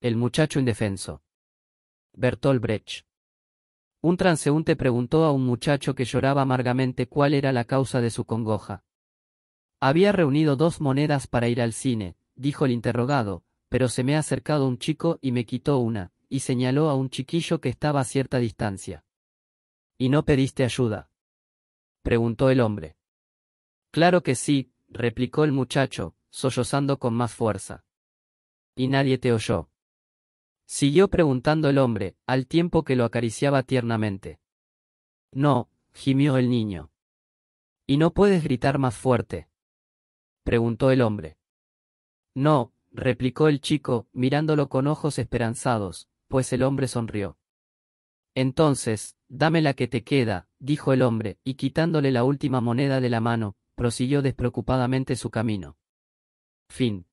El muchacho indefenso. Bertolt Brecht. Un transeúnte preguntó a un muchacho que lloraba amargamente cuál era la causa de su congoja. Había reunido dos monedas para ir al cine, dijo el interrogado, pero se me ha acercado un chico y me quitó una, y señaló a un chiquillo que estaba a cierta distancia. ¿Y no pediste ayuda? preguntó el hombre. Claro que sí, replicó el muchacho, sollozando con más fuerza. Y nadie te oyó. Siguió preguntando el hombre, al tiempo que lo acariciaba tiernamente. No, gimió el niño. ¿Y no puedes gritar más fuerte? preguntó el hombre. No, replicó el chico, mirándolo con ojos esperanzados, pues el hombre sonrió. Entonces, dame la que te queda, dijo el hombre, y quitándole la última moneda de la mano, prosiguió despreocupadamente su camino. Fin.